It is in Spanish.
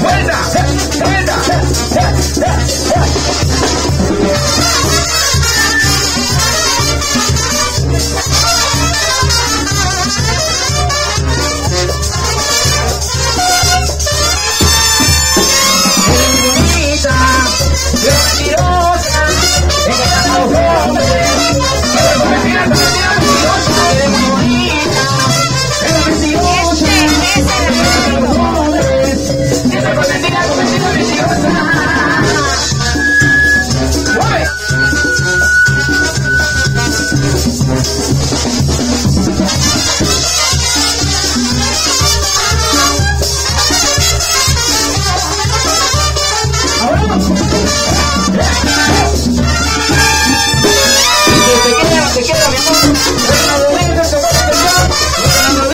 buena.